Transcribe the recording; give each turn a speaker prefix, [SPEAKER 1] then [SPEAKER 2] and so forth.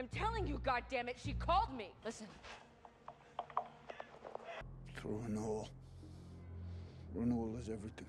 [SPEAKER 1] I'm telling you, goddammit, she called me. Listen.
[SPEAKER 2] Through renewal. Renewal is everything.